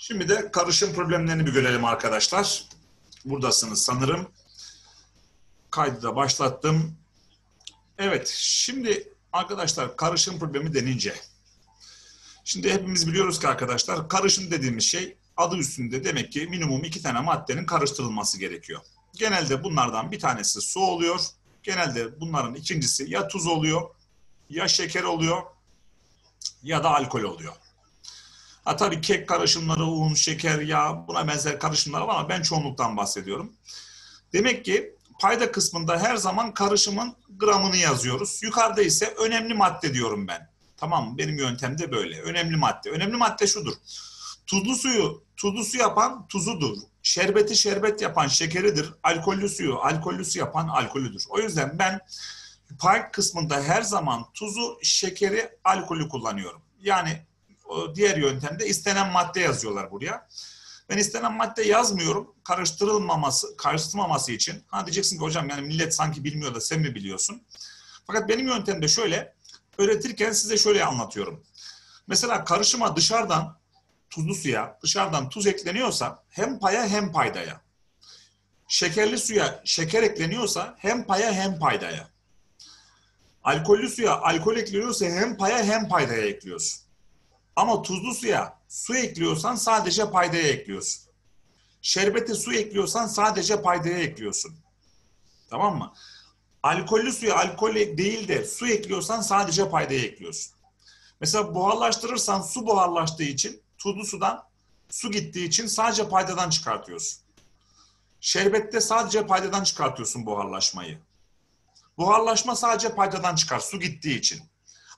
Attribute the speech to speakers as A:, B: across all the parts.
A: Şimdi de karışım problemlerini bir görelim arkadaşlar. Buradasınız sanırım. Kaydı da başlattım. Evet, şimdi arkadaşlar karışım problemi denince. Şimdi hepimiz biliyoruz ki arkadaşlar karışım dediğimiz şey adı üstünde demek ki minimum iki tane maddenin karıştırılması gerekiyor. Genelde bunlardan bir tanesi su oluyor. Genelde bunların ikincisi ya tuz oluyor, ya şeker oluyor, ya da alkol oluyor. Ha tabii kek karışımları, un, şeker, yağ buna benzer karışımlar var ama ben çoğunluktan bahsediyorum. Demek ki payda kısmında her zaman karışımın gramını yazıyoruz. Yukarıda ise önemli madde diyorum ben. Tamam? Benim yöntemde böyle. Önemli madde. Önemli madde şudur. Tuzlu suyu tuzlu su yapan tuzudur. Şerbeti şerbet yapan şekeridir. Alkollü suyu alkollü su yapan alkolüdür. O yüzden ben pay kısmında her zaman tuzu, şekeri, alkolü kullanıyorum. Yani diğer yöntemde istenen madde yazıyorlar buraya. Ben istenen madde yazmıyorum. Karıştırılmaması, karıştırmaması için. Ha diyeceksin ki hocam yani millet sanki bilmiyor da sen mi biliyorsun? Fakat benim yöntemde şöyle. Öğretirken size şöyle anlatıyorum. Mesela karışıma dışarıdan tuzlu suya dışarıdan tuz ekleniyorsa hem paya hem paydaya. Şekerli suya şeker ekleniyorsa hem paya hem paydaya. Alkollü suya alkol ekleniyorsa hem paya hem paydaya ekliyorsun. Ama tuzlu suya su ekliyorsan sadece paydaya ekliyorsun. Şerbete su ekliyorsan sadece paydaya ekliyorsun. Tamam mı? Alkollü suya alkol değil de su ekliyorsan sadece paydaya ekliyorsun. Mesela buharlaştırırsan su buharlaştığı için tuzlu sudan su gittiği için sadece paydadan çıkartıyorsun. Şerbette sadece paydadan çıkartıyorsun buharlaşmayı. Buharlaşma sadece paydadan çıkar su gittiği için.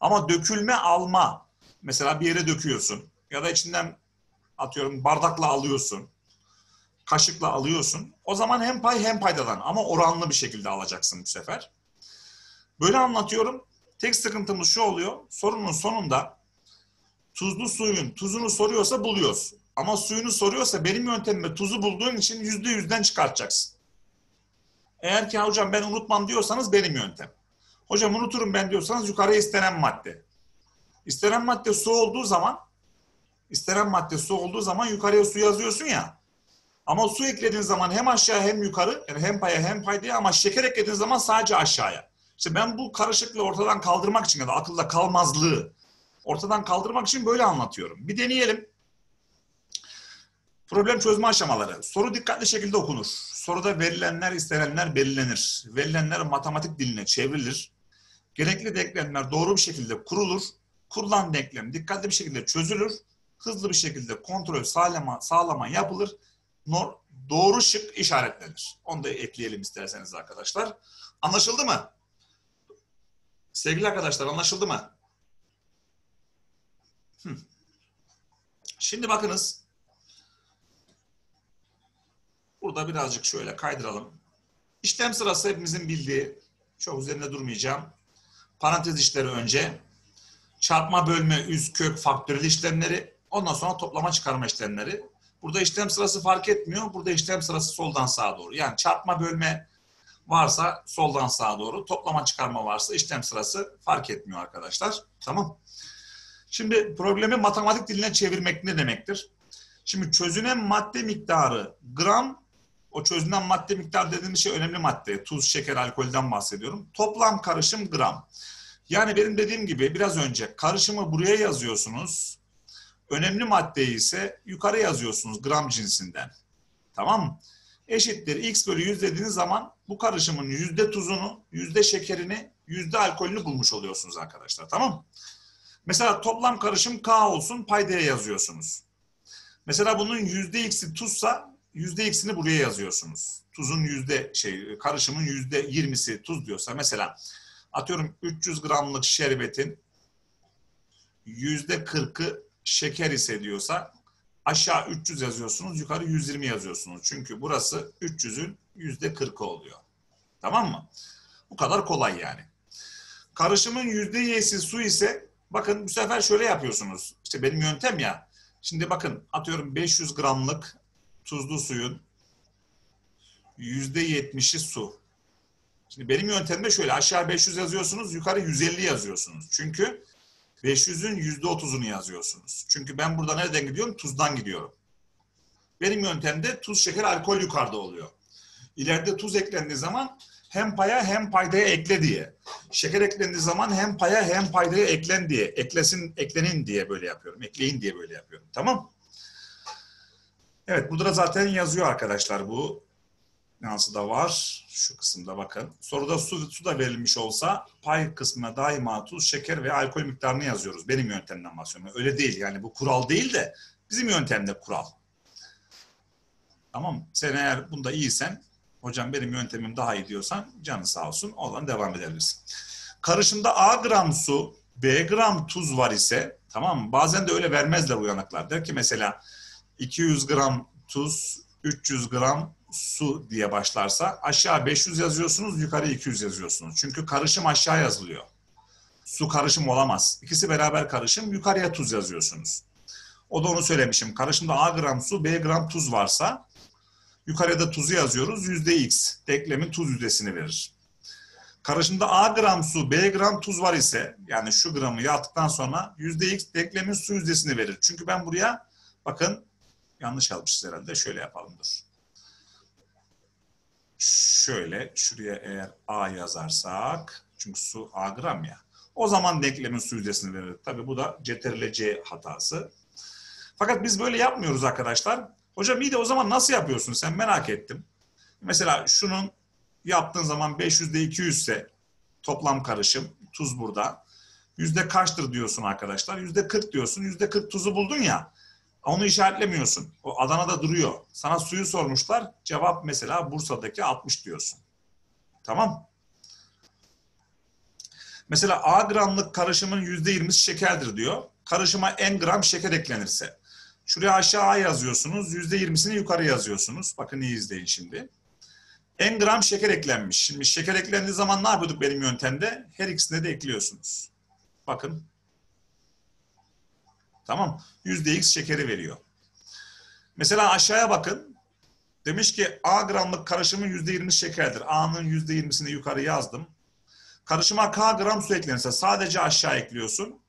A: Ama dökülme alma mesela bir yere döküyorsun ya da içinden atıyorum bardakla alıyorsun. Kaşıkla alıyorsun. O zaman hem pay hem paydadan ama oranlı bir şekilde alacaksın bu sefer. Böyle anlatıyorum. Tek sıkıntımız şu oluyor. Sorunun sonunda tuzlu suyun tuzunu soruyorsa buluyoruz. Ama suyunu soruyorsa benim yöntemimle tuzu bulduğun için yüzde yüzden çıkartacaksın. Eğer ki hocam ben unutmam diyorsanız benim yöntem. Hocam unuturum ben diyorsanız yukarıya istenen madde. İstenen madde su olduğu zaman istenen madde su olduğu zaman yukarıya su yazıyorsun ya. Ama su eklediğin zaman hem aşağı hem yukarı yani hem paya hem paydaya ama şeker eklediğin zaman sadece aşağıya. İşte ben bu karışıklığı ortadan kaldırmak için ya da akılda kalmazlığı ortadan kaldırmak için böyle anlatıyorum. Bir deneyelim. Problem çözme aşamaları. Soru dikkatli şekilde okunur. Soruda verilenler, istenenler belirlenir. Verilenler matematik diline çevrilir. Gerekli denklemler doğru bir şekilde kurulur. Kurulan denklem dikkatli bir şekilde çözülür. Hızlı bir şekilde kontrol sağlama, sağlama yapılır. Nor, doğru şık işaretlenir. Onu da ekleyelim isterseniz arkadaşlar. Anlaşıldı mı? Sevgili arkadaşlar anlaşıldı mı? Şimdi bakınız. Burada birazcık şöyle kaydıralım. İşlem sırası hepimizin bildiği, çok üzerinde durmayacağım. Parantez işleri önce. Çarpma, bölme, üst, kök, faktörel işlemleri. Ondan sonra toplama, çıkarma işlemleri. Burada işlem sırası fark etmiyor. Burada işlem sırası soldan sağa doğru. Yani çarpma, bölme varsa soldan sağa doğru. Toplama, çıkarma varsa işlem sırası fark etmiyor arkadaşlar. Tamam. Şimdi problemi matematik diline çevirmek ne demektir? Şimdi çözünen madde miktarı gram, o çözünen madde miktarı dediğimiz şey önemli madde. Tuz, şeker, alkolden bahsediyorum. Toplam karışım gram. Yani benim dediğim gibi biraz önce karışımı buraya yazıyorsunuz. Önemli maddeyi ise yukarı yazıyorsunuz gram cinsinden. Tamam mı? Eşittir x bölü 100 dediğiniz zaman bu karışımın yüzde tuzunu, yüzde şekerini, yüzde alkolünü bulmuş oluyorsunuz arkadaşlar. Tamam mı? Mesela toplam karışım K olsun paydaya yazıyorsunuz. Mesela bunun yüzde x'i tuzsa yüzde x'ini buraya yazıyorsunuz. Tuzun yüzde şey karışımın yüzde yirmisi tuz diyorsa mesela atıyorum 300 gramlık şerbetin yüzde kırkı şeker ise diyorsa aşağı 300 yazıyorsunuz yukarı 120 yazıyorsunuz. Çünkü burası 300'ün yüzde kırkı oluyor. Tamam mı? Bu kadar kolay yani. Karışımın y'si su ise bakın bu sefer şöyle yapıyorsunuz. İşte benim yöntem ya. Şimdi bakın atıyorum 500 gramlık tuzlu suyun yüzde yetmişi su. Şimdi benim yöntemimde şöyle aşağı 500 yazıyorsunuz yukarı 150 yazıyorsunuz. Çünkü 500'ün yüzde 30'unu yazıyorsunuz. Çünkü ben burada nereden gidiyorum? Tuzdan gidiyorum. Benim yöntemde tuz, şeker, alkol yukarıda oluyor. İleride tuz eklendiği zaman hem paya hem paydaya ekle diye. Şeker eklendiği zaman hem paya hem paydaya eklen diye. Eklesin, eklenin diye böyle yapıyorum. Ekleyin diye böyle yapıyorum. Tamam? Evet burada da zaten yazıyor arkadaşlar bu. Nasıl da var. Şu kısımda bakın. Soruda su, su da verilmiş olsa pay kısmına daima tuz, şeker ve alkol miktarını yazıyoruz. Benim yöntemden bahsediyorum. Öyle değil yani bu kural değil de bizim yöntemde kural. Tamam Sen eğer bunda iyisen hocam benim yöntemim daha iyi diyorsan canı sağ olsun. Oradan devam edebilirsin. Karışımda A gram su, B gram tuz var ise tamam mı? Bazen de öyle vermezler uyanıklar. Der ki mesela 200 gram tuz, 300 gram su diye başlarsa aşağı 500 yazıyorsunuz, yukarı 200 yazıyorsunuz. Çünkü karışım aşağı yazılıyor. Su karışım olamaz. İkisi beraber karışım, yukarıya tuz yazıyorsunuz. O da onu söylemişim. Karışımda A gram su, B gram tuz varsa yukarıya da tuzu yazıyoruz. Yüzde X. Denklemin tuz yüzdesini verir. Karışımda A gram su, B gram tuz var ise yani şu gramı yaptıktan sonra yüzde X denklemin su yüzdesini verir. Çünkü ben buraya bakın yanlış almışız herhalde. Şöyle yapalım dur şöyle şuraya eğer A yazarsak çünkü su A gram ya o zaman denklemin su yüzdesini verir. Tabii bu da CTRL C hatası. Fakat biz böyle yapmıyoruz arkadaşlar. Hocam iyi de o zaman nasıl yapıyorsun sen merak ettim. Mesela şunun yaptığın zaman 500'de 200 ise toplam karışım tuz burada. Yüzde kaçtır diyorsun arkadaşlar? Yüzde 40 diyorsun. Yüzde 40 tuzu buldun ya. Onu işaretlemiyorsun. O Adana'da duruyor. Sana suyu sormuşlar. Cevap mesela Bursa'daki 60 diyorsun. Tamam. Mesela A gramlık karışımın %20'si şekerdir diyor. Karışıma n gram şeker eklenirse. Şuraya aşağı yazıyorsunuz. %20'sini yukarı yazıyorsunuz. Bakın iyi izleyin şimdi. N gram şeker eklenmiş. Şimdi şeker eklendiği zaman ne yapıyorduk benim yöntemde? Her ikisine de ekliyorsunuz. Bakın Tamam. Yüzde X şekeri veriyor. Mesela aşağıya bakın. Demiş ki A gramlık karışımın yüzde yirmi şekerdir. A'nın yüzde yirmisini yukarı yazdım. Karışıma K gram su eklenirse sadece aşağı ekliyorsun.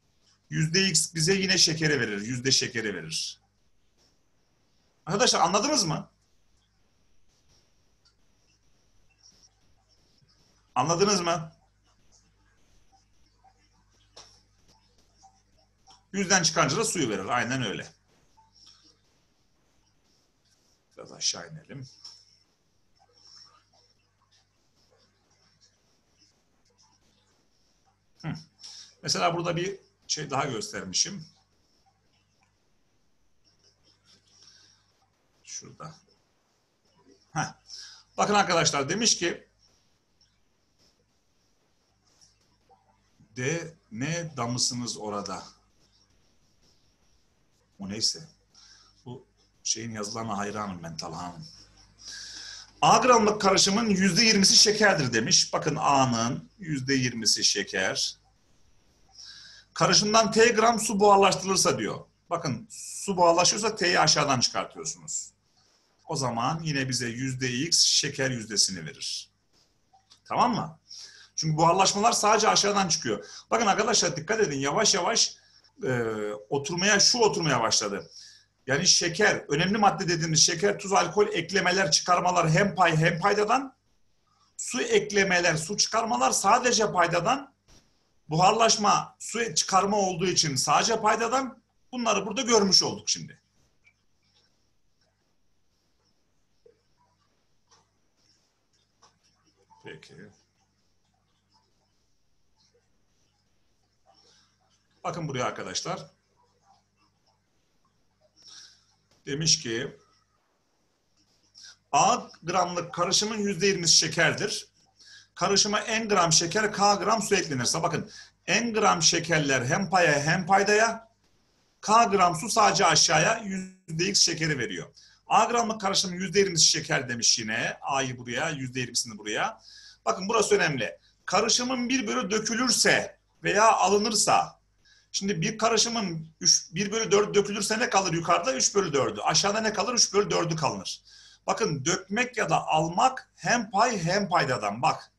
A: Yüzde X bize yine şekeri verir. Yüzde şekeri verir. Arkadaşlar anladınız mı? Anladınız mı? Yüzden çıkarınca da suyu verir. Aynen öyle. Biraz aşağı inelim. Hı. Mesela burada bir şey daha göstermişim. Şurada. Heh. Bakın arkadaşlar demiş ki de ne damısınız orada? O neyse. Bu şeyin yazılarına hayranım ben Talha'nın. A gramlık karışımın yüzde yirmisi şekerdir demiş. Bakın A'nın yüzde yirmisi şeker. Karışımdan T gram su buharlaştırılırsa diyor. Bakın su buharlaşıyorsa T'yi aşağıdan çıkartıyorsunuz. O zaman yine bize yüzde X şeker yüzdesini verir. Tamam mı? Çünkü buharlaşmalar sadece aşağıdan çıkıyor. Bakın arkadaşlar dikkat edin yavaş yavaş e, oturmaya şu oturmaya başladı. Yani şeker, önemli madde dediğimiz şeker, tuz, alkol eklemeler, çıkarmalar hem pay hem paydadan. Su eklemeler, su çıkarmalar sadece paydadan. Buharlaşma, su çıkarma olduğu için sadece paydadan. Bunları burada görmüş olduk şimdi. Peki. Bakın buraya arkadaşlar. Demiş ki A gramlık karışımın yüzde yirmisi şekerdir. Karışıma n gram şeker, k gram su eklenirse bakın n gram şekerler hem paya hem paydaya k gram su sadece aşağıya x şekeri veriyor. A gramlık karışımın yüzde yirmisi şeker demiş yine. A'yı buraya, yüzde yirmisini buraya. Bakın burası önemli. Karışımın bir bölü dökülürse veya alınırsa Şimdi bir karışımın 3, 1 bölü 4 dökülürse ne kalır yukarıda? 3 bölü 4'ü. Aşağıda ne kalır? 3 bölü 4'ü kalır. Bakın dökmek ya da almak hem pay hem paydadan. Bak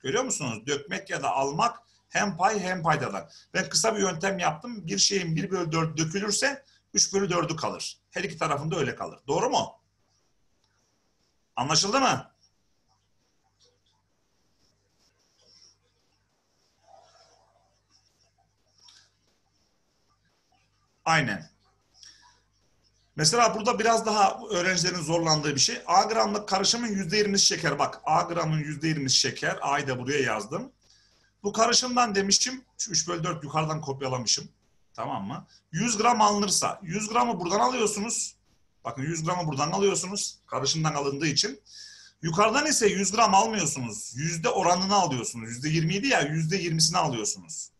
A: görüyor musunuz? Dökmek ya da almak hem pay hem paydadan. Ben kısa bir yöntem yaptım. Bir şeyin 1 bölü 4 dökülürse 3 bölü 4'ü kalır. Her iki tarafında öyle kalır. Doğru mu? Anlaşıldı mı? Aynen. Mesela burada biraz daha öğrencilerin zorlandığı bir şey. A gramlık karışımın %20'si şeker. Bak A gramın %20'si şeker. A'yı da buraya yazdım. Bu karışımdan demişim. Şu 3 bölü 4 yukarıdan kopyalamışım. Tamam mı? 100 gram alınırsa 100 gramı buradan alıyorsunuz. Bakın 100 gramı buradan alıyorsunuz. Karışımdan alındığı için. Yukarıdan ise 100 gram almıyorsunuz. Yüzde oranını alıyorsunuz. Yüzde 27 ya yüzde 20'sini alıyorsunuz.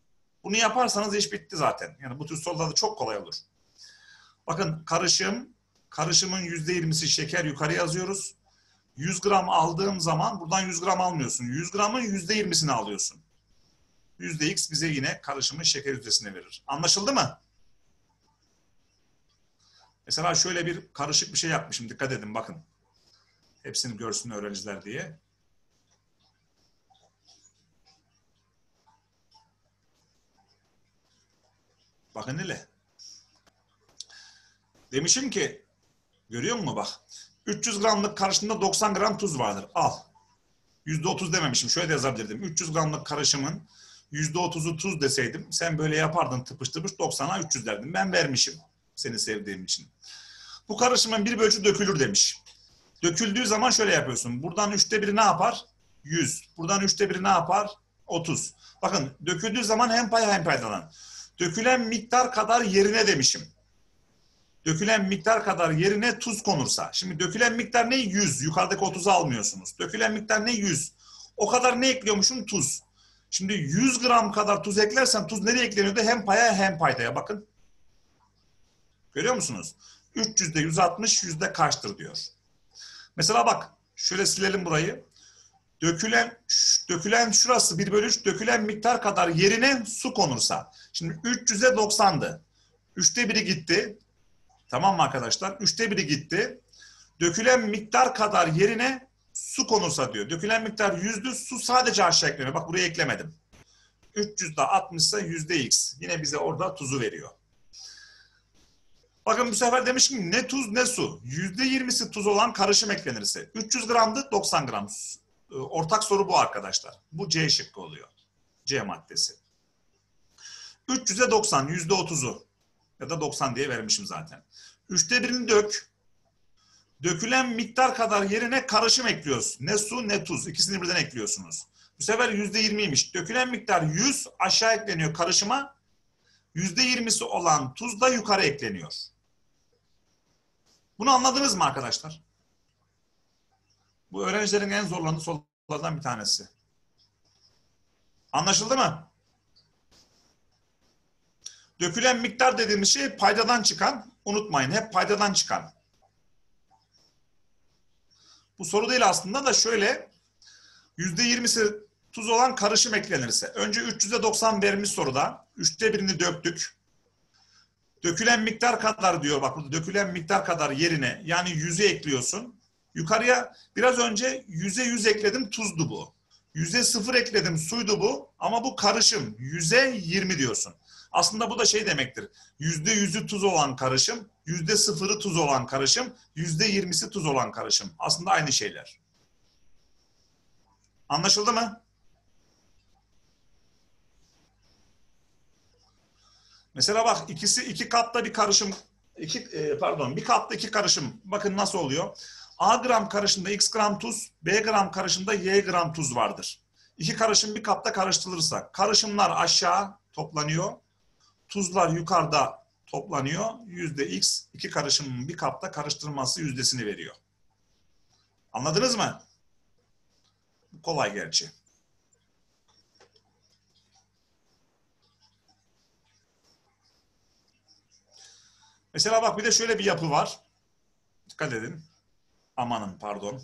A: Bunu yaparsanız iş bitti zaten. Yani bu tür sorularda çok kolay olur. Bakın karışım, karışımın yüzde 20'si şeker yukarı yazıyoruz. 100 gram aldığım zaman buradan 100 gram almıyorsun. 100 gramın yüzde 20'sini alıyorsun. Yüzde x bize yine karışımın şeker yüzdesini verir. Anlaşıldı mı? Mesela şöyle bir karışık bir şey yapmışım. Dikkat edin bakın. Hepsini görsün öğrenciler diye. Bakın hele. Demişim ki, görüyor musun bak. 300 gramlık karışımda 90 gram tuz vardır. Al. %30 dememişim. Şöyle de yazabilirdim. 300 gramlık karışımın %30'u tuz deseydim sen böyle yapardın tıpış tıpış 90'a 300 derdim. Ben vermişim seni sevdiğim için. Bu karışımın bir bölçü dökülür demiş. Döküldüğü zaman şöyle yapıyorsun. Buradan üçte biri ne yapar? 100. Buradan üçte biri ne yapar? 30. Bakın döküldüğü zaman hem pay hem paydalan. Dökülen miktar kadar yerine demişim. Dökülen miktar kadar yerine tuz konursa. Şimdi dökülen miktar ne? 100. Yukarıdaki 30'u almıyorsunuz. Dökülen miktar ne? 100. O kadar ne ekliyormuşum? Tuz. Şimdi 100 gram kadar tuz eklersen tuz nereye ekleniyordu? Hem paya hem paydaya. Bakın. Görüyor musunuz? 300'de 160 yüzde kaçtır diyor. Mesela bak şöyle silelim burayı. Dökülen dökülen şurası 1 bölü 3 dökülen miktar kadar yerine su konursa. Şimdi 300'e 90'dı. Üçte biri gitti. Tamam mı arkadaşlar? Üçte biri gitti. Dökülen miktar kadar yerine su konursa diyor. Dökülen miktar yüzdü. Su sadece aşağı ekleniyor. Bak buraya eklemedim. 300'de 60 ise yüzde x. Yine bize orada tuzu veriyor. Bakın bu sefer demiş ki ne tuz ne su. Yüzde yirmisi tuz olan karışım eklenirse. 300 gramdı 90 gram. Ortak soru bu arkadaşlar. Bu C şıkkı oluyor. C maddesi. 300'e 90 yüzde 30'u ya da 90 diye vermişim zaten. Üçte birini dök. Dökülen miktar kadar yerine karışım ekliyoruz. Ne su ne tuz. İkisini birden ekliyorsunuz. Bu sefer yüzde yirmiymiş. Dökülen miktar 100 aşağı ekleniyor karışıma. Yüzde yirmisi olan tuz da yukarı ekleniyor. Bunu anladınız mı arkadaşlar? Bu öğrencilerin en zorlandığı sorulardan bir tanesi. Anlaşıldı mı? Dökülen miktar dediğimiz şey paydadan çıkan, unutmayın hep paydadan çıkan. Bu soru değil aslında da şöyle, yüzde yirmisi tuz olan karışım eklenirse. Önce 300'e 90 vermiş soruda. Üçte birini döktük. Dökülen miktar kadar diyor bak burada dökülen miktar kadar yerine yani yüzü ekliyorsun. Yukarıya biraz önce yüze yüz ekledim tuzdu bu. Yüze sıfır ekledim suydu bu ama bu karışım yüze yirmi diyorsun. Aslında bu da şey demektir. Yüzde yüzü tuz olan karışım, yüzde sıfırı tuz olan karışım, yüzde yirmisi tuz olan karışım. Aslında aynı şeyler. Anlaşıldı mı? Mesela bak ikisi iki katta bir karışım, iki e, pardon bir katta iki karışım. Bakın nasıl oluyor? A gram karışımda X gram tuz, B gram karışımda Y gram tuz vardır. İki karışım bir kapta karıştırılırsa karışımlar aşağı toplanıyor. Tuzlar yukarıda toplanıyor. Yüzde X iki karışımın bir kapta karıştırılması yüzdesini veriyor. Anladınız mı? Kolay gerçi. Mesela bak bir de şöyle bir yapı var. Dikkat edin. Amanın pardon.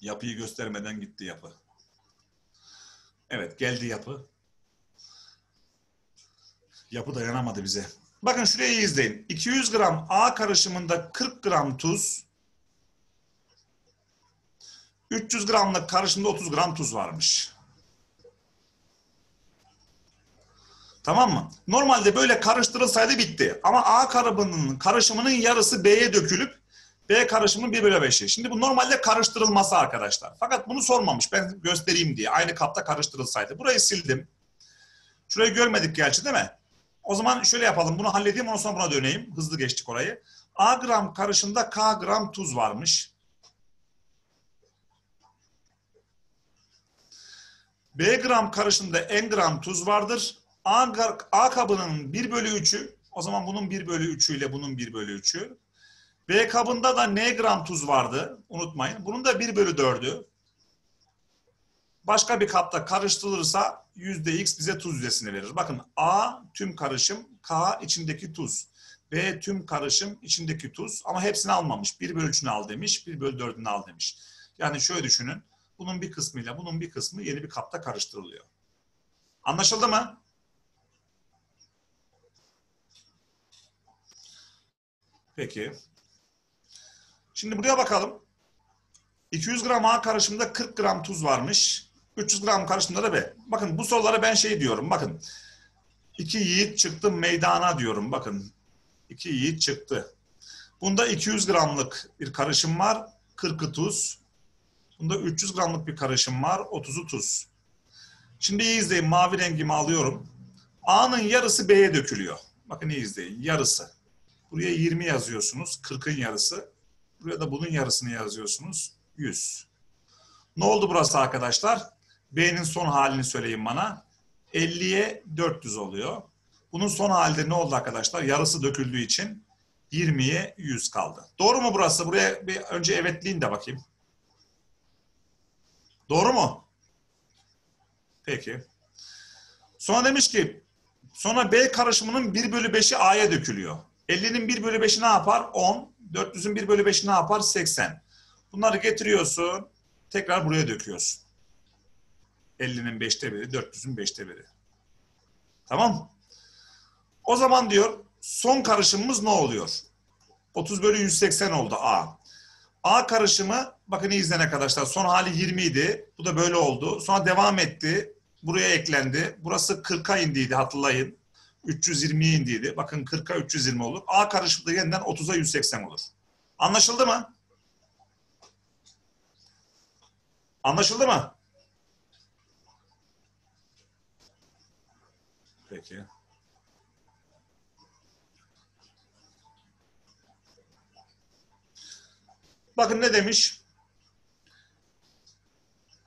A: Yapıyı göstermeden gitti yapı. Evet geldi yapı. Yapı dayanamadı bize. Bakın şurayı izleyin. 200 gram A karışımında 40 gram tuz. 300 gramlık karışımda 30 gram tuz varmış. Tamam mı? Normalde böyle karıştırılsaydı bitti. Ama A kalıbının karışımının yarısı B'ye dökülüp B karışımı 1 bölü 5'i. Şimdi bu normalde karıştırılması arkadaşlar. Fakat bunu sormamış ben göstereyim diye. Aynı kapta karıştırılsaydı. Burayı sildim. Şurayı görmedik gerçi değil mi? O zaman şöyle yapalım. Bunu halledeyim ondan sonra buna döneyim. Hızlı geçtik orayı. A gram karışımda K gram tuz varmış. B gram karışımda N gram tuz vardır. A, A kabının 1 bölü 3'ü, o zaman bunun 1 bölü 3'ü ile bunun 1 bölü 3'ü. B kabında da N gram tuz vardı, unutmayın. Bunun da 1 bölü 4'ü. Başka bir kapta karıştırılırsa yüzde X bize tuz yüzdesini verir. Bakın A tüm karışım, K içindeki tuz. B tüm karışım içindeki tuz ama hepsini almamış. 1 bölü 3'ünü al demiş, 1 bölü 4'ünü al demiş. Yani şöyle düşünün. Bunun bir kısmıyla bunun bir kısmı yeni bir kapta karıştırılıyor. Anlaşıldı mı? Peki. Şimdi buraya bakalım. 200 gram A karışımda 40 gram tuz varmış. 300 gram karışımda da B. Bakın bu sorulara ben şey diyorum. Bakın. İki yiğit çıktı meydana diyorum. Bakın. İki yiğit çıktı. Bunda 200 gramlık bir karışım var. 40'ı tuz. Bunda 300 gramlık bir karışım var. 30'u tuz. Şimdi iyi izleyin. Mavi rengimi alıyorum. A'nın yarısı B'ye dökülüyor. Bakın iyi izleyin. Yarısı. Buraya 20 yazıyorsunuz. 40'ın yarısı. Buraya da bunun yarısını yazıyorsunuz. 100. Ne oldu burası arkadaşlar? B'nin son halini söyleyin bana. 50'ye 400 oluyor. Bunun son halde ne oldu arkadaşlar? Yarısı döküldüğü için 20'ye 100 kaldı. Doğru mu burası? Buraya bir önce evetleyin de bakayım. Doğru mu? Peki. Sonra demiş ki sonra B karışımının 1 bölü 5'i A'ya dökülüyor. 50'nin 1 bölü 5'i ne yapar? 10. 400'ün 1 bölü 5'i ne yapar? 80. Bunları getiriyorsun. Tekrar buraya döküyorsun. 50'nin 5'te biri, 400'ün 5'te biri. Tamam? O zaman diyor son karışımımız ne oluyor? 30 bölü 180 oldu A. A karışımı bakın iyi izleyin arkadaşlar. Son hali 20 idi. Bu da böyle oldu. Sonra devam etti. Buraya eklendi. Burası 40'a indiydi hatırlayın. 320'ye indiydi. Bakın 40'a 320 olur. A karışımı da yeniden 30'a 180 olur. Anlaşıldı mı? Anlaşıldı mı? Peki. Bakın ne demiş?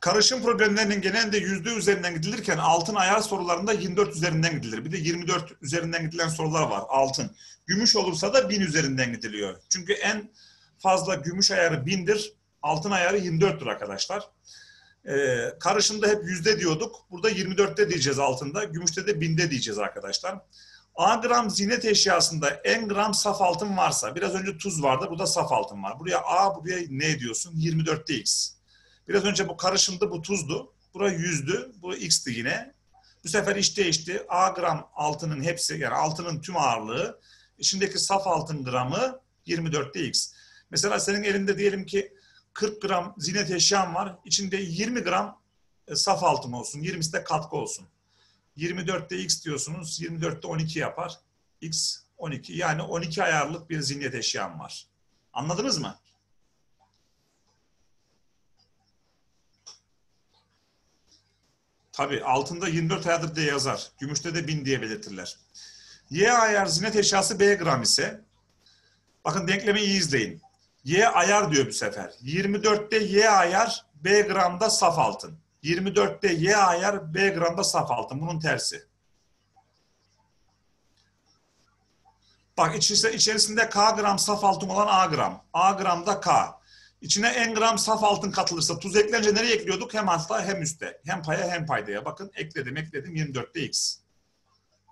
A: Karışım problemlerinin genelde yüzde üzerinden gidilirken altın ayar sorularında 24 üzerinden gidilir. Bir de 24 üzerinden gidilen sorular var altın. Gümüş olursa da 1000 üzerinden gidiliyor. Çünkü en fazla gümüş ayarı 1000'dir. Altın ayarı 24'tür arkadaşlar. Ee, karışımda hep yüzde diyorduk. Burada 24'te diyeceğiz altında. Gümüşte de 1000'de diyeceğiz arkadaşlar. A gram zinet eşyasında en gram saf altın varsa, biraz önce tuz vardı, burada saf altın var. Buraya A, buraya ne diyorsun? 24'te X. Biraz önce bu karışımdı, bu tuzdu. Buraya yüzdü, bu X'ti yine. Bu sefer iş değişti. A gram altının hepsi, yani altının tüm ağırlığı, içindeki saf altın gramı 24'te X. Mesela senin elinde diyelim ki 40 gram zinet eşyan var. İçinde 20 gram e, saf altın olsun. 20'si de katkı olsun. 24'te x diyorsunuz. 24'te 12 yapar. x 12. Yani 12 ayarlık bir zinet eşyam var. Anladınız mı? Tabi altında 24 ayardır diye yazar. Gümüşte de 1000 diye belirtirler. Y ayar zinet eşyası B gram ise bakın denklemi iyi izleyin. Y ayar diyor bu sefer. 24'te Y ayar B gramda saf altın. 24'te Y ayar B gramda saf altın. Bunun tersi. Bak içerisinde K gram saf altın olan A gram. A gramda K. İçine N gram saf altın katılırsa tuz eklenince nereye ekliyorduk? Hem altta hem üstte. Hem paya hem paydaya. Bakın ekledim ekledim 24'te X.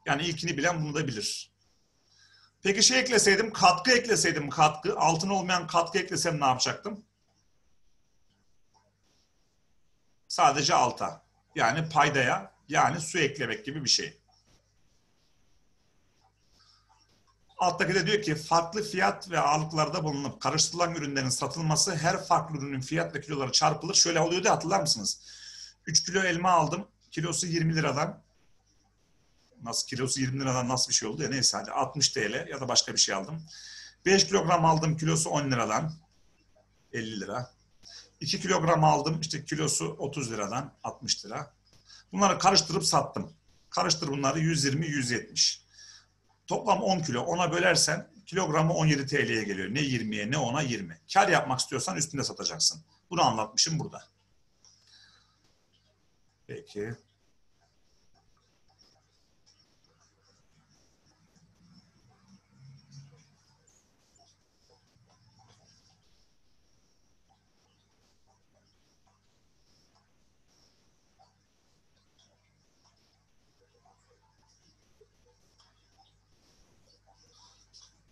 A: Yani ilkini bilen bunu da bilir. Peki şey ekleseydim, katkı ekleseydim katkı, altın olmayan katkı eklesem ne yapacaktım? Sadece alta. Yani paydaya, yani su eklemek gibi bir şey. Alttaki de diyor ki farklı fiyat ve ağırlıklarda bulunup karıştırılan ürünlerin satılması her farklı ürünün fiyat ve kiloları çarpılır. Şöyle oluyordu hatırlar mısınız? 3 kilo elma aldım. Kilosu 20 liradan. Nasıl kilosu 20 liradan nasıl bir şey oldu ya neyse hadi 60 TL ya da başka bir şey aldım. 5 kilogram aldım kilosu 10 liradan 50 lira. 2 kilogram aldım işte kilosu 30 liradan 60 lira. Bunları karıştırıp sattım. Karıştır bunları 120-170. Toplam 10 kilo. Ona bölersen kilogramı 17 TL'ye geliyor. Ne 20'ye ne 10'a 20. Kar yapmak istiyorsan üstünde satacaksın. Bunu anlatmışım burada. Peki.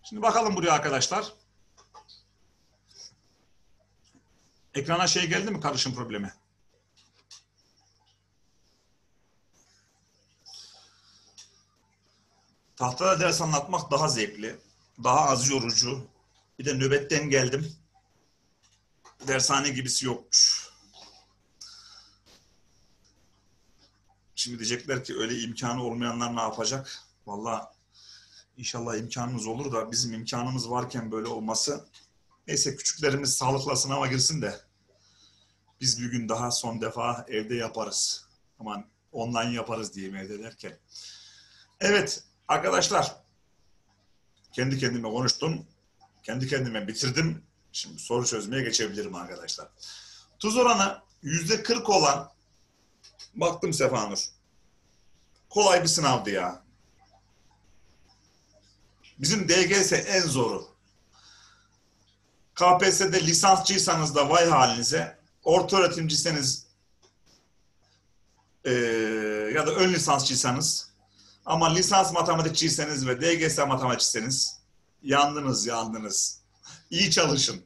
A: Şimdi bakalım buraya arkadaşlar. Ekrana şey geldi mi karışım problemi? Tahtada ders anlatmak daha zevkli, daha az yorucu. Bir de nöbetten geldim. Dershane gibisi yokmuş. Şimdi diyecekler ki öyle imkanı olmayanlar ne yapacak? Vallahi İnşallah imkanımız olur da bizim imkanımız varken böyle olması. Neyse küçüklerimiz sağlıkla sınava girsin de biz bir gün daha son defa evde yaparız. Aman online yaparız diyeyim evde derken. Evet arkadaşlar kendi kendime konuştum. Kendi kendime bitirdim. Şimdi soru çözmeye geçebilirim arkadaşlar. Tuz oranı yüzde 40 olan baktım Sefanur. Kolay bir sınavdı ya. Bizim DGS en zoru. KPSS'de lisansçıysanız da vay halinize. Orta öğretimciyseniz e, ya da ön lisansçıysanız ama lisans matematikçiyseniz ve DGS matematikçiseniz yandınız yandınız. İyi çalışın.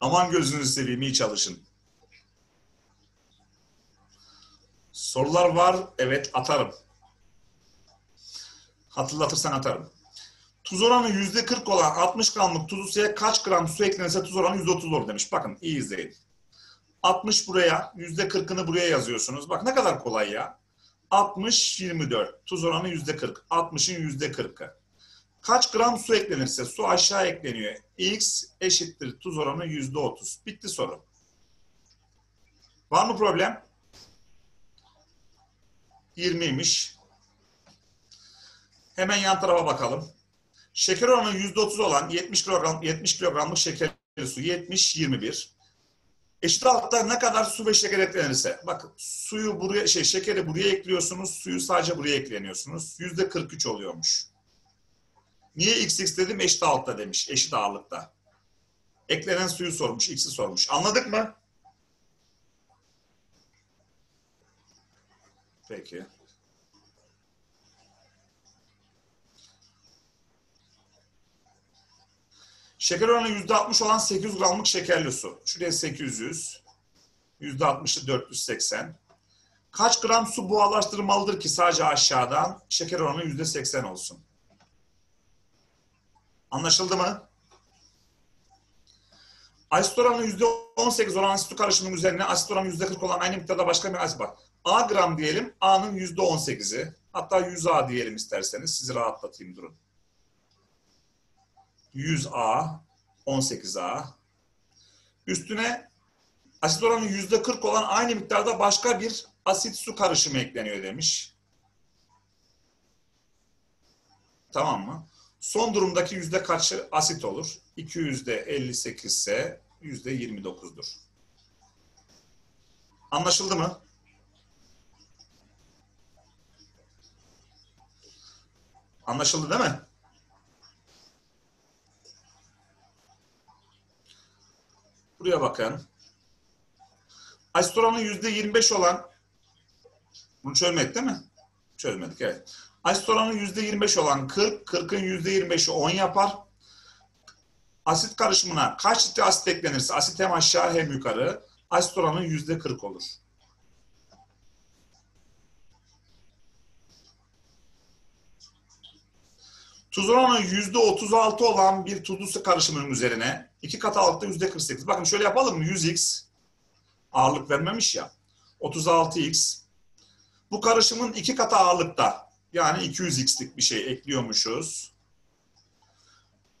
A: Aman gözünüzü seveyim iyi çalışın. Sorular var. Evet atarım. Hatırlatırsan atarım. Tuz oranı yüzde 40 olan 60 gramlık tuzlu suya kaç gram su eklenirse tuz oranı yüzde 30 olur demiş. Bakın iyi izleyin. 60 buraya, yüzde 40'ını buraya yazıyorsunuz. Bak ne kadar kolay ya. 60, 24. Tuz oranı yüzde 40. 60'ın yüzde 40'ı. Kaç gram su eklenirse su aşağı ekleniyor. X eşittir tuz oranı yüzde 30. Bitti soru. Var mı problem? 20'ymiş. Hemen yan tarafa bakalım. Şeker oranı %30 olan 70 kilogram 70 kilogramlık şekerli su 70 21. Eşit altta ne kadar su ve şeker eklenirse. Bak suyu buraya şey şekeri buraya ekliyorsunuz. Suyu sadece buraya ekleniyorsunuz. %43 oluyormuş. Niye XX dedim? Eşit altta demiş. Eşit ağırlıkta. Eklenen suyu sormuş, X'i sormuş. Anladık mı? Peki. Şeker oranı %60 olan 800 gramlık şekerli su. Şuraya 800. %60'ı 480. Kaç gram su buharlaştırmalıdır ki sadece aşağıdan şeker oranı %80 olsun? Anlaşıldı mı? Asit oranı %18 olan asit karışımının üzerine asit oranı %40 olan aynı miktarda başka bir asit var. A gram diyelim, A'nın %18'i. Hatta 100A diyelim isterseniz. Sizi rahatlatayım durun. 100A, 18A. Üstüne asit oranı %40 olan aynı miktarda başka bir asit su karışımı ekleniyor demiş. Tamam mı? Son durumdaki yüzde kaçı asit olur? 200'de 58 ise yüzde 29'dur. Anlaşıldı mı? Anlaşıldı değil mi? Buraya bakın. Asit oranı yüzde 25 olan bunu çözmedik değil mi? Çözmedik evet. Asit oranı yüzde 25 olan 40, 40'ın yüzde 25'i 10 yapar. Asit karışımına kaç litre asit eklenirse asit hem aşağı hem yukarı asit oranı yüzde 40 olur. Tuz oranı yüzde 36 olan bir tuzlu su karışımının üzerine iki kat ağırlıkta yüzde 48. Bakın şöyle yapalım mı? 100x ağırlık vermemiş ya. 36x. Bu karışımın iki katı ağırlıkta Yani 200x'lik bir şey ekliyormuşuz.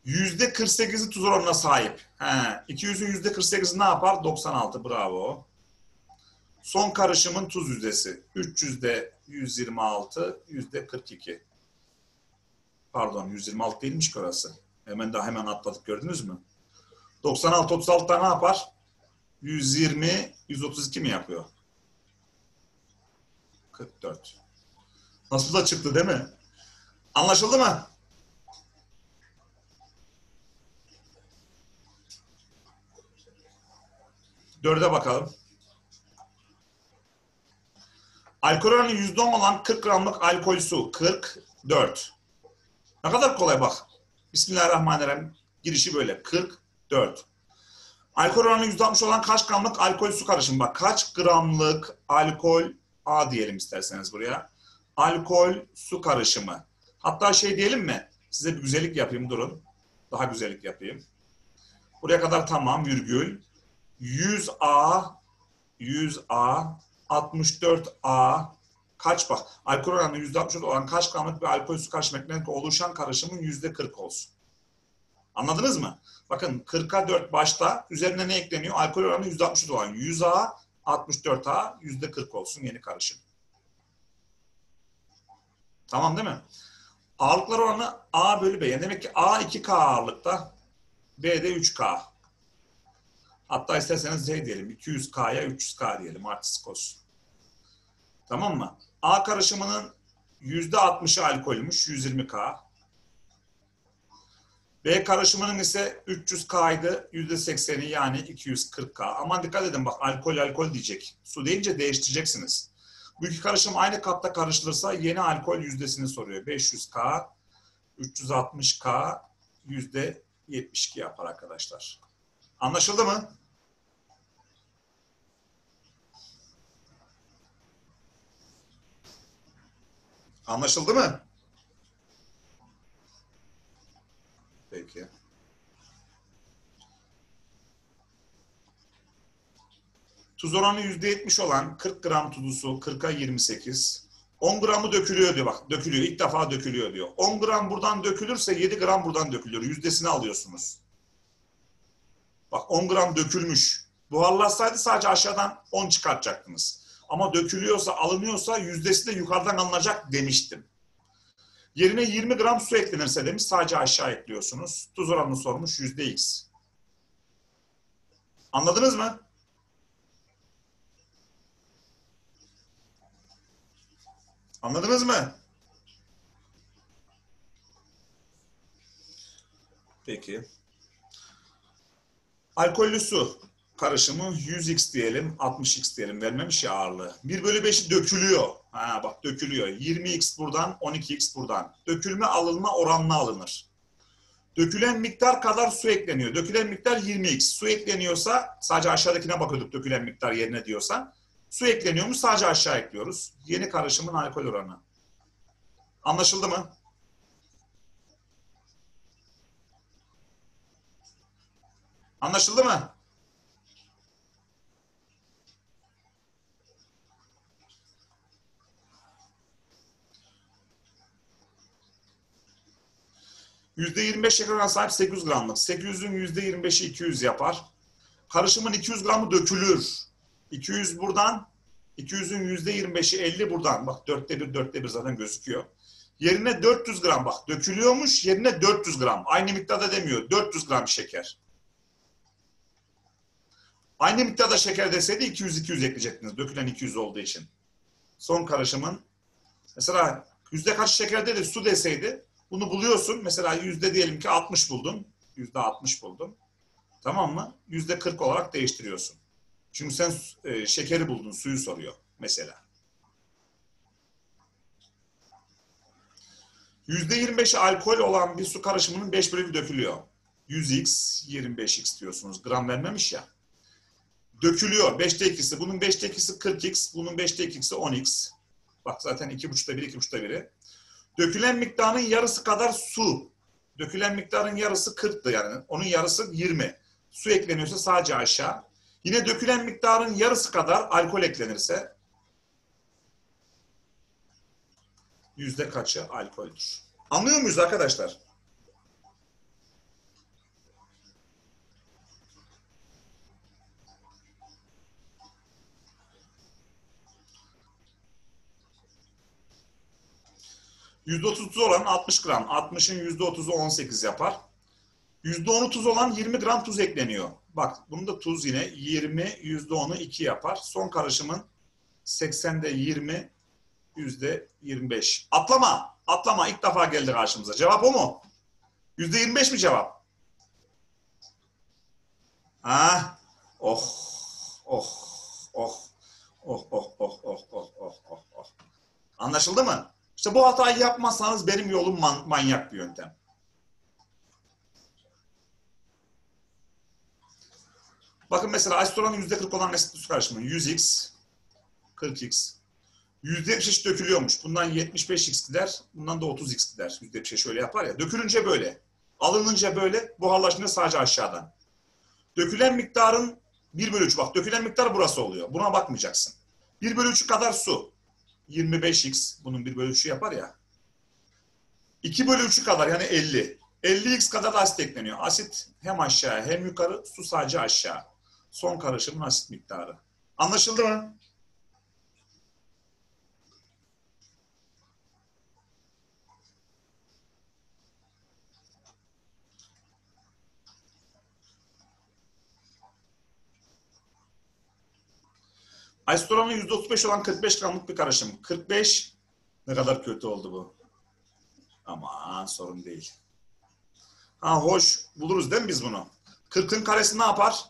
A: Yüzde 48'i tuz oranına sahip. He, 200'ün yüzde 48'i ne yapar? 96 bravo. Son karışımın tuz yüzdesi. 300'de 126, yüzde 42. Pardon 126 değilmiş ki. Hemen daha hemen atladık gördünüz mü? 96, 36 da ne yapar? 120, 132 mi yapıyor? 44. Nasıl da çıktı değil mi? Anlaşıldı mı? Dörde bakalım. Alkol oranı %10 olan 40 gramlık alkol su. 44. Ne kadar kolay bak. Bismillahirrahmanirrahim. Girişi böyle. 44. Alkol oranı %60 olan kaç gramlık alkol su karışımı? Bak kaç gramlık alkol A diyelim isterseniz buraya. Alkol su karışımı. Hatta şey diyelim mi? Size bir güzellik yapayım durun. Daha güzellik yapayım. Buraya kadar tamam virgül. 100A 100A 64A kaç bak alkol oranı %60 olan kaç gramlık bir alkol su karışımı oluşan karışımın %40 olsun. Anladınız mı? Bakın 40'a 4 başta üzerine ne ekleniyor? Alkol oranı %60 olan 100A 64A %40 olsun yeni karışım. Tamam değil mi? Ağırlıklar oranı A bölü B. Yani demek ki A 2K ağırlıkta B de 3K. Hatta isterseniz Z diyelim. 200K'ya 300K diyelim. Artistik olsun. Tamam mı? A karışımının %60'ı alkolmüş. 120K. B karışımının ise 300K'ydı. %80'i yani 240K. Aman dikkat edin bak alkol alkol diyecek. Su deyince değiştireceksiniz. Bu iki karışım aynı kapta karıştırılırsa yeni alkol yüzdesini soruyor. 500K, 360K, %72 yapar arkadaşlar. Anlaşıldı mı? Anlaşıldı mı? Peki. Tuz oranı %70 olan 40 gram tuzu su 40'a 28. 10 gramı dökülüyor diyor bak dökülüyor ilk defa dökülüyor diyor. 10 gram buradan dökülürse 7 gram buradan dökülür. Yüzdesini alıyorsunuz. Bak 10 gram dökülmüş. Buharlaşsaydı sadece aşağıdan 10 çıkartacaktınız. Ama dökülüyorsa, alınıyorsa yüzdesi de yukarıdan alınacak demiştim. Yerine 20 gram su eklenirse demiş sadece aşağı ekliyorsunuz. Tuz oranını sormuş yüzde x. Anladınız mı? Anladınız mı? Peki. Alkollü su karışımı 100x diyelim, 60x diyelim. Vermemiş ya ağırlığı. 1 bölü 5'i dökülüyor. Ha bak dökülüyor. 20x buradan, 12x buradan. Dökülme alınma oranına alınır. Dökülen miktar kadar su ekleniyor. Dökülen miktar 20x. Su ekleniyorsa, sadece aşağıdakine bakıyorduk dökülen miktar yerine diyorsa. Su ekleniyormuş sadece aşağı ekliyoruz. Yeni karışımın alkol oranı. Anlaşıldı mı? Anlaşıldı mı? %25 şeker oranına sahip 800 gramlık. 800'ün %25'i 200 yapar. Karışımın 200 gramı dökülür. 200 buradan, 200'ün %25'i 50 buradan. Bak dörtte bir, dörtte bir zaten gözüküyor. Yerine 400 gram bak dökülüyormuş yerine 400 gram. Aynı miktarda demiyor. 400 gram şeker. Aynı miktarda şeker deseydi 200-200 ekleyecektiniz. Dökülen 200 olduğu için. Son karışımın mesela yüzde kaç şeker dedi su deseydi bunu buluyorsun. Mesela yüzde diyelim ki 60 buldun. Yüzde 60 buldun. Tamam mı? Yüzde 40 olarak değiştiriyorsun. Çünkü sen e, şekeri buldun, suyu soruyor mesela. %25'i alkol olan bir su karışımının 5 bölü 1 dökülüyor. 100x, 25x diyorsunuz. Gram vermemiş ya. Dökülüyor. 5'te 2'si. Bunun 5'te 2'si 40x. Bunun 5'te 2'si 10x. Bak zaten 2,5'ta 1, 2,5'ta 1'i. Dökülen miktarın yarısı kadar su. Dökülen miktarın yarısı 40'tı yani. Onun yarısı 20. Su ekleniyorsa sadece aşağı. Yine dökülen miktarın yarısı kadar alkol eklenirse yüzde kaçı alkoldür? Anlıyor muyuz arkadaşlar? %30 tuz olan 60 gram. 60'ın %30'u 18 yapar. %10'u tuz olan 20 gram tuz ekleniyor. Bak bunda tuz yine 20, %10'u 2 yapar. Son karışımın 80'de 20, %25. Atlama, atlama. İlk defa geldi karşımıza. Cevap o mu? %25 mi cevap? Oh, oh, oh, oh, oh, oh, oh, oh, oh, oh. Anlaşıldı mı? İşte bu hatayı yapmazsanız benim yolum man- manyak bir yöntem. Bakın mesela asetonun %40 olan asitli su karışımı 100x, 40x. %70 dökülüyormuş. Bundan 75x gider, bundan da 30x gider. %70 şöyle yapar ya. Dökülünce böyle. Alınınca böyle, buharlaşınca sadece aşağıdan. Dökülen miktarın 1 bölü 3 bak dökülen miktar burası oluyor. Buna bakmayacaksın. 1 bölü 3'ü kadar su. 25x bunun 1 bölü 3'ü yapar ya. 2 bölü 3'ü kadar yani 50. 50x kadar da asit ekleniyor. Asit hem aşağı hem yukarı, su sadece aşağı. Son karışımın asit miktarı. Anlaşıldı mı? Asit oranı %35 olan 45 gramlık bir karışım. 45 ne kadar kötü oldu bu. Aman sorun değil. Ha hoş buluruz değil mi biz bunu? 40'ın karesi ne yapar?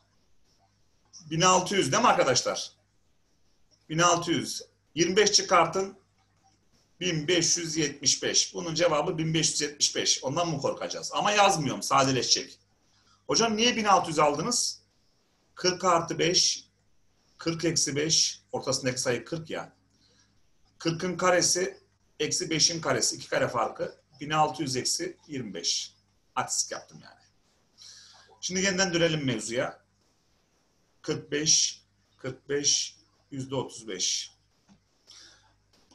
A: 1600 değil mi arkadaşlar? 1600. 25 çıkartın. 1575. Bunun cevabı 1575. Ondan mı korkacağız? Ama yazmıyorum. Sadeleşecek. Hocam niye 1600 aldınız? 40 artı 5 40 eksi 5 ortasındaki sayı 40 ya. 40'ın karesi eksi 5'in karesi. 2 kare farkı. 1600 eksi 25. Artistik yaptım yani. Şimdi yeniden dönelim mevzuya. 45, 45, yüzde 35.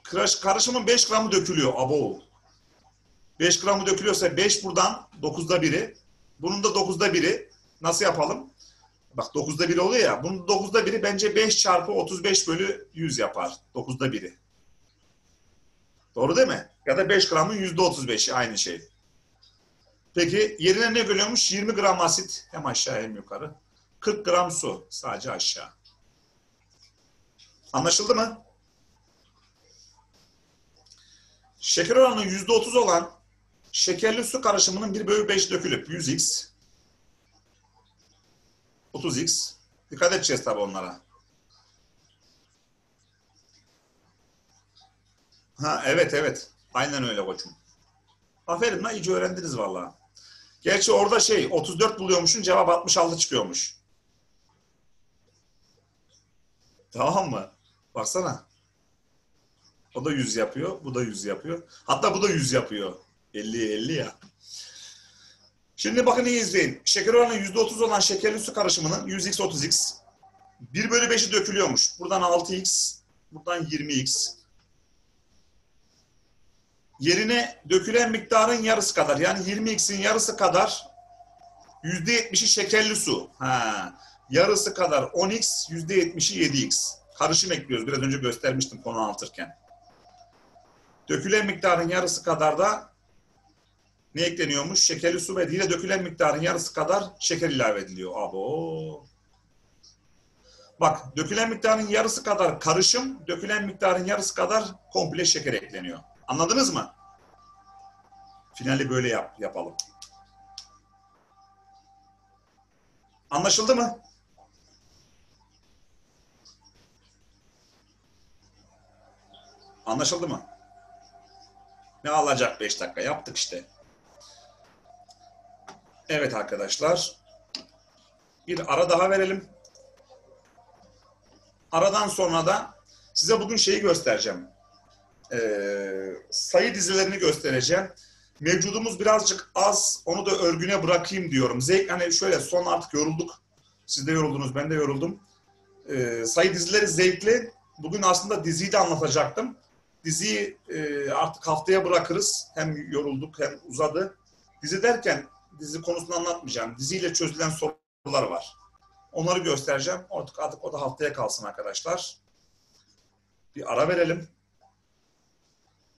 A: Kıraş, karışımın 5 gramı dökülüyor. Abo. 5 gramı dökülüyorsa 5 buradan 9'da biri. Bunun da 9'da biri. Nasıl yapalım? Bak 9'da 1 oluyor ya. Bunun 9'da biri bence 5 çarpı 35 bölü 100 yapar. 9'da biri. Doğru değil mi? Ya da 5 gramın %35'i aynı şey. Peki yerine ne geliyormuş? 20 gram asit hem aşağı hem yukarı. 40 gram su sadece aşağı. Anlaşıldı mı? Şeker oranı %30 olan şekerli su karışımının 1 bölü 5 dökülüp 100x 30x dikkat edeceğiz tabi onlara. Ha evet evet. Aynen öyle koçum. Aferin lan iyice öğrendiniz vallahi. Gerçi orada şey 34 buluyormuşsun cevap 66 çıkıyormuş. Tamam mı? Baksana. O da 100 yapıyor, bu da 100 yapıyor. Hatta bu da 100 yapıyor. 50 50 ya. Şimdi bakın iyi izleyin. Şeker oranı %30 olan şekerli su karışımının 100x 30x 1 bölü 5'i dökülüyormuş. Buradan 6x, buradan 20x. Yerine dökülen miktarın yarısı kadar yani 20x'in yarısı kadar %70'i şekerli su. Ha. Yarısı kadar 10x, %70'i 7x. Karışım ekliyoruz. Biraz önce göstermiştim konu anlatırken. Dökülen miktarın yarısı kadar da ne ekleniyormuş? Şekerli su ve yine dökülen miktarın yarısı kadar şeker ilave ediliyor. Abo. Bak dökülen miktarın yarısı kadar karışım, dökülen miktarın yarısı kadar komple şeker ekleniyor. Anladınız mı? Finali böyle yap, yapalım. Anlaşıldı mı? Anlaşıldı mı? Ne alacak 5 dakika? Yaptık işte. Evet arkadaşlar. Bir ara daha verelim. Aradan sonra da size bugün şeyi göstereceğim. Ee, sayı dizilerini göstereceğim. Mevcudumuz birazcık az. Onu da örgüne bırakayım diyorum. Zevk hani şöyle son artık yorulduk. Siz de yoruldunuz, ben de yoruldum. Ee, sayı dizileri zevkli. Bugün aslında diziyi de anlatacaktım. diziyi e, artık haftaya bırakırız. Hem yorulduk hem uzadı. Dizi derken dizi konusunu anlatmayacağım. Diziyle çözülen sorular var. Onları göstereceğim. Artık, artık o da haftaya kalsın arkadaşlar. Bir ara verelim.